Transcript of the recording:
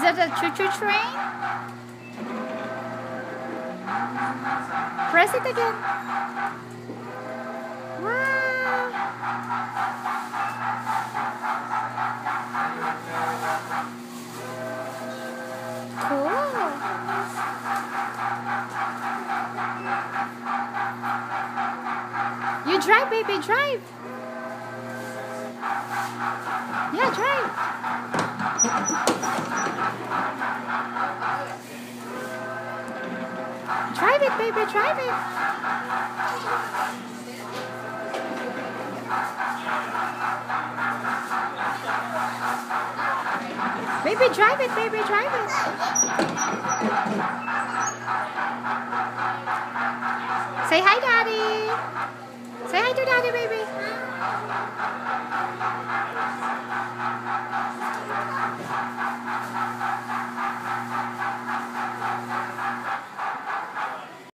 that a choo-choo train? Press it again. Wow. You drive, baby, drive. Drive it, baby, drive it. Baby, drive it, baby, drive it. Say hi, Daddy.